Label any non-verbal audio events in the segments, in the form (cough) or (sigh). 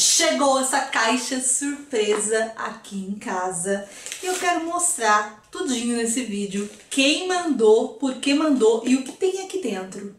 Chegou essa caixa surpresa aqui em casa e eu quero mostrar tudinho nesse vídeo. Quem mandou, por que mandou e o que tem aqui dentro.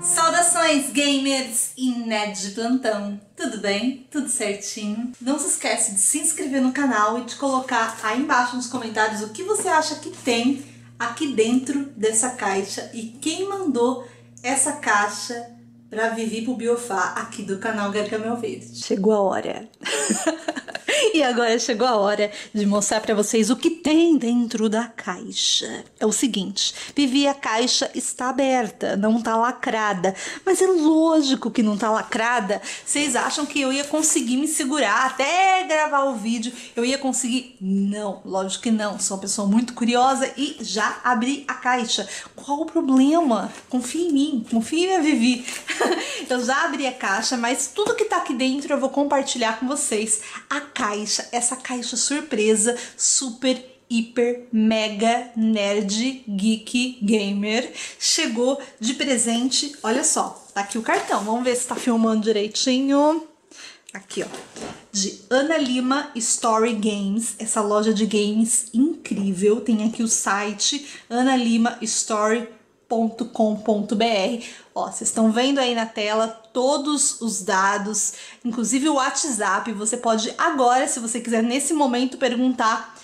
Saudações gamers e nerds de plantão! Tudo bem? Tudo certinho? Não se esquece de se inscrever no canal e de colocar aí embaixo nos comentários o que você acha que tem aqui dentro dessa caixa e quem mandou essa caixa para Vivi pro Biofá aqui do canal Gargamel Verde. Chegou a hora. (laughs) (laughs) E agora chegou a hora de mostrar para vocês o que tem dentro da caixa. É o seguinte, Vivi, a caixa está aberta, não está lacrada. Mas é lógico que não está lacrada. Vocês acham que eu ia conseguir me segurar até gravar o vídeo? Eu ia conseguir? Não, lógico que não. Sou uma pessoa muito curiosa e já abri a caixa. Qual o problema? Confia em mim, confia em minha Vivi. (laughs) eu já abri a caixa, mas tudo que tá aqui dentro eu vou compartilhar com vocês. A caixa caixa, essa caixa surpresa, super hiper mega nerd geek gamer chegou de presente. Olha só, tá aqui o cartão. Vamos ver se tá filmando direitinho. Aqui, ó. De Ana Lima Story Games, essa loja de games incrível. Tem aqui o site Ana Lima Story www.com.br. Ó, vocês estão vendo aí na tela todos os dados, inclusive o WhatsApp. Você pode agora, se você quiser nesse momento perguntar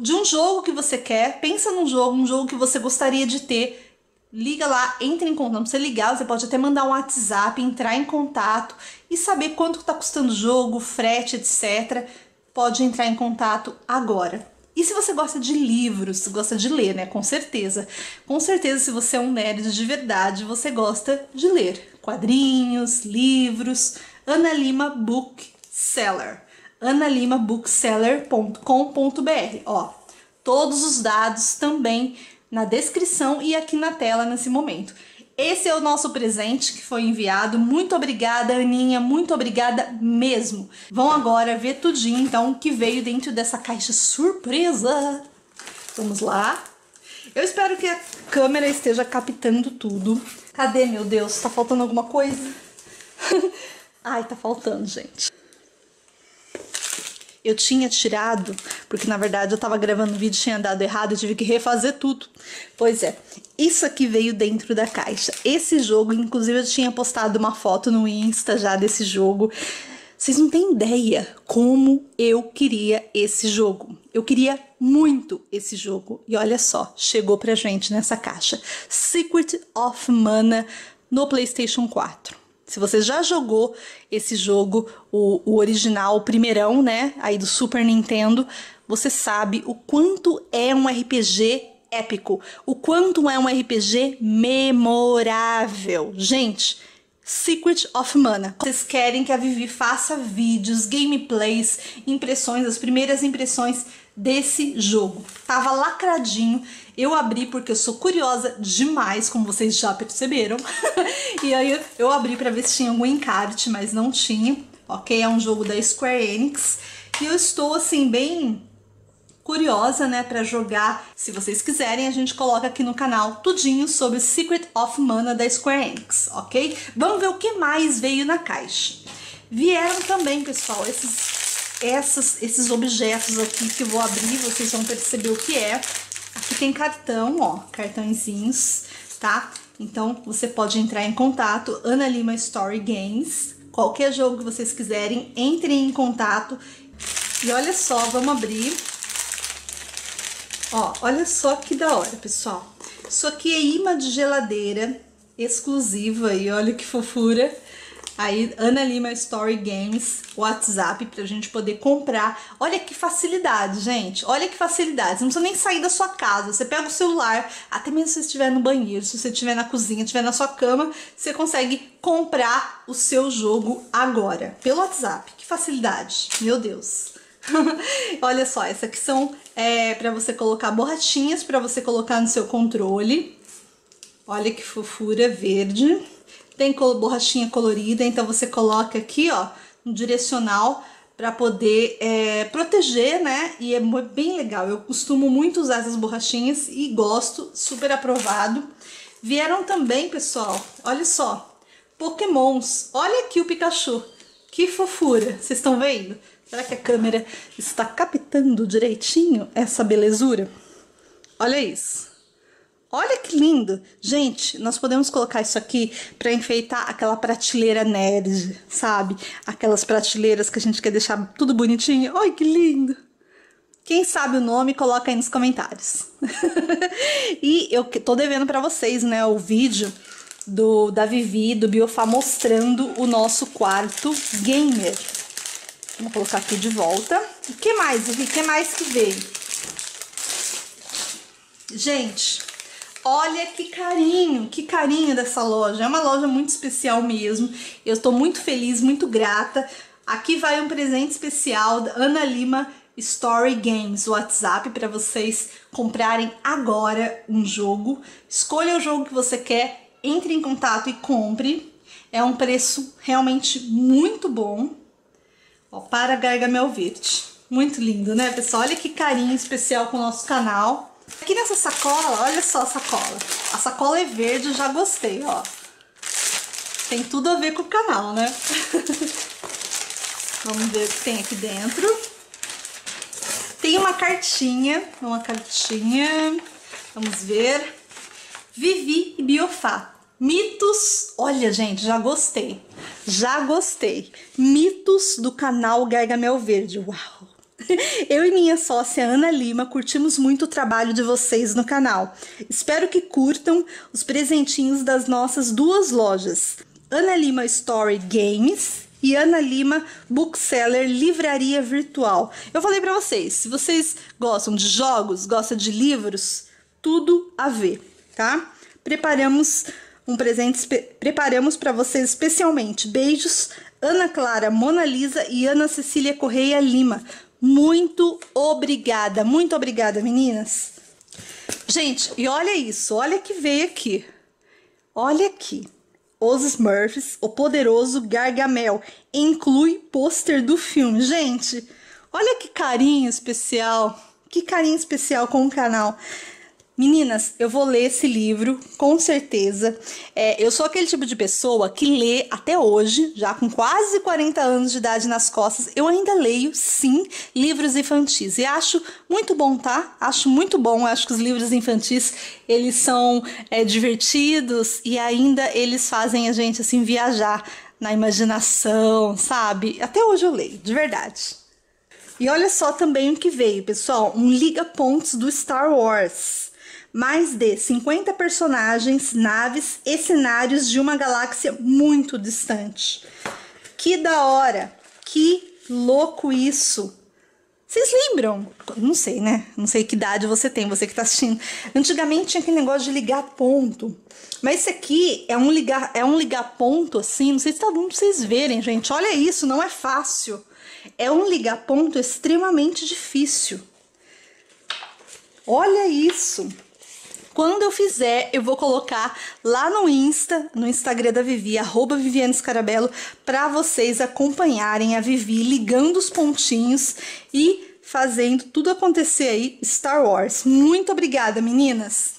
de um jogo que você quer, pensa num jogo, um jogo que você gostaria de ter. Liga lá, entre em contato. Não precisa ligar, você pode até mandar um WhatsApp, entrar em contato e saber quanto está custando o jogo, frete, etc. Pode entrar em contato agora. E se você gosta de livros, gosta de ler, né? Com certeza. Com certeza, se você é um nerd de verdade, você gosta de ler quadrinhos, livros. Ana Lima Bookseller. analimabookseller.com.br. Ó, todos os dados também na descrição e aqui na tela nesse momento. Esse é o nosso presente que foi enviado. Muito obrigada, Aninha. Muito obrigada mesmo. Vão agora ver tudinho, então, que veio dentro dessa caixa surpresa. Vamos lá. Eu espero que a câmera esteja captando tudo. Cadê, meu Deus? Tá faltando alguma coisa? (laughs) Ai, tá faltando, gente eu tinha tirado, porque na verdade eu tava gravando o vídeo tinha dado errado, eu tive que refazer tudo. Pois é, isso aqui veio dentro da caixa. Esse jogo, inclusive eu tinha postado uma foto no Insta já desse jogo. Vocês não têm ideia como eu queria esse jogo. Eu queria muito esse jogo. E olha só, chegou pra gente nessa caixa. Secret of Mana no PlayStation 4. Se você já jogou esse jogo, o, o original, o primeirão, né? Aí do Super Nintendo, você sabe o quanto é um RPG épico, o quanto é um RPG memorável. Gente, Secret of Mana. Vocês querem que a Vivi faça vídeos, gameplays, impressões, as primeiras impressões desse jogo. Tava lacradinho. Eu abri porque eu sou curiosa demais, como vocês já perceberam. (laughs) e aí eu abri para ver se tinha algum encarte, mas não tinha. Ok? É um jogo da Square Enix. E eu estou assim bem curiosa, né, para jogar. Se vocês quiserem, a gente coloca aqui no canal tudinho sobre Secret of Mana da Square Enix, ok? Vamos ver o que mais veio na caixa. Vieram também, pessoal, esses essas, esses objetos aqui que eu vou abrir, vocês vão perceber o que é. Aqui tem cartão, ó, cartõezinhos, tá? Então, você pode entrar em contato, Ana Lima Story Games, qualquer jogo que vocês quiserem, entrem em contato. E olha só, vamos abrir. Ó, olha só que da hora, pessoal. Isso aqui é imã de geladeira exclusiva e olha que fofura. Aí, Ana Lima Story Games, WhatsApp, pra gente poder comprar. Olha que facilidade, gente. Olha que facilidade. Você não precisa nem sair da sua casa. Você pega o celular, até mesmo se você estiver no banheiro, se você estiver na cozinha, estiver na sua cama, você consegue comprar o seu jogo agora, pelo WhatsApp. Que facilidade. Meu Deus. (laughs) Olha só, essa aqui são é, para você colocar borrachinhas para você colocar no seu controle. Olha que fofura verde. Tem borrachinha colorida, então você coloca aqui, ó, no direcional para poder é, proteger, né? E é bem legal. Eu costumo muito usar essas borrachinhas e gosto, super aprovado. Vieram também, pessoal, olha só, pokémons. Olha aqui o Pikachu. Que fofura, vocês estão vendo? Será que a câmera está captando direitinho essa belezura? Olha isso. Olha que lindo! Gente, nós podemos colocar isso aqui para enfeitar aquela prateleira nerd, sabe? Aquelas prateleiras que a gente quer deixar tudo bonitinho. Olha que lindo! Quem sabe o nome, coloca aí nos comentários. (laughs) e eu tô devendo para vocês, né, o vídeo do da Vivi, do Biofá, mostrando o nosso quarto gamer. Vou colocar aqui de volta. O que mais, Vivi? O que mais que veio? Gente, Olha que carinho, que carinho dessa loja. É uma loja muito especial mesmo. Eu estou muito feliz, muito grata. Aqui vai um presente especial da Ana Lima Story Games, WhatsApp, para vocês comprarem agora um jogo. Escolha o jogo que você quer, entre em contato e compre. É um preço realmente muito bom. Ó, para Gargamel Verde. Muito lindo, né, pessoal? Olha que carinho especial com o nosso canal. Aqui nessa sacola, olha só a sacola. A sacola é verde, eu já gostei, ó. Tem tudo a ver com o canal, né? (laughs) Vamos ver o que tem aqui dentro. Tem uma cartinha, uma cartinha. Vamos ver. Vivi e Biofá. Mitos. Olha, gente, já gostei. Já gostei. Mitos do canal Gargamel Verde. Uau! (laughs) Eu e minha sócia Ana Lima curtimos muito o trabalho de vocês no canal. Espero que curtam os presentinhos das nossas duas lojas, Ana Lima Story Games e Ana Lima Bookseller Livraria Virtual. Eu falei para vocês, se vocês gostam de jogos, gostam de livros, tudo a ver, tá? Preparamos um presente, preparamos para vocês especialmente. Beijos, Ana Clara Mona Lisa e Ana Cecília Correia Lima. Muito obrigada, muito obrigada, meninas. Gente, e olha isso, olha que veio aqui. Olha aqui. Os Smurfs, o poderoso Gargamel, inclui pôster do filme. Gente, olha que carinho especial, que carinho especial com o canal. Meninas, eu vou ler esse livro, com certeza. É, eu sou aquele tipo de pessoa que lê até hoje, já com quase 40 anos de idade nas costas, eu ainda leio, sim, livros infantis. E acho muito bom, tá? Acho muito bom. Acho que os livros infantis, eles são é, divertidos e ainda eles fazem a gente, assim, viajar na imaginação, sabe? Até hoje eu leio, de verdade. E olha só também o que veio, pessoal, um liga-pontos do Star Wars mais de 50 personagens, naves e cenários de uma galáxia muito distante. Que da hora! Que louco isso! Vocês lembram? Não sei, né? Não sei que idade você tem, você que tá assistindo. Antigamente tinha aquele negócio de ligar ponto. Mas esse aqui é um ligar, é um ligar ponto assim, não sei se tá bom pra vocês verem, gente. Olha isso, não é fácil. É um ligar ponto extremamente difícil. Olha isso. Quando eu fizer, eu vou colocar lá no Insta, no Instagram da Vivi, arroba Viviane Scarabello, para vocês acompanharem a Vivi ligando os pontinhos e fazendo tudo acontecer aí Star Wars. Muito obrigada, meninas!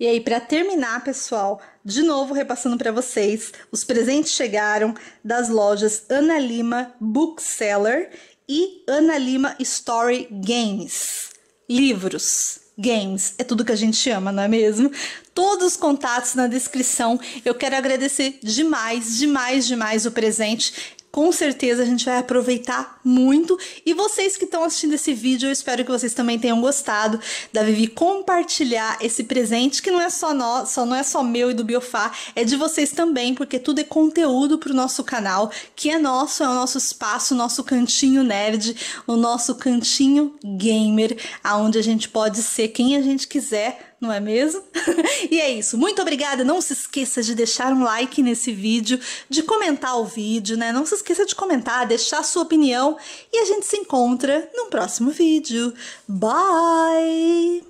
E aí, para terminar, pessoal, de novo repassando para vocês, os presentes chegaram das lojas Ana Lima Bookseller e Ana Lima Story Games. Livros games. É tudo que a gente ama, não é mesmo? Todos os contatos na descrição. Eu quero agradecer demais, demais, demais o presente. Com certeza a gente vai aproveitar muito. E vocês que estão assistindo esse vídeo, eu espero que vocês também tenham gostado da Vivi compartilhar esse presente, que não é só nós, só não é só meu e do Biofá, é de vocês também, porque tudo é conteúdo para o nosso canal, que é nosso, é o nosso espaço, o nosso cantinho nerd, o nosso cantinho gamer, aonde a gente pode ser quem a gente quiser não é mesmo? (laughs) e é isso. Muito obrigada. Não se esqueça de deixar um like nesse vídeo, de comentar o vídeo, né? Não se esqueça de comentar, deixar sua opinião e a gente se encontra no próximo vídeo. Bye!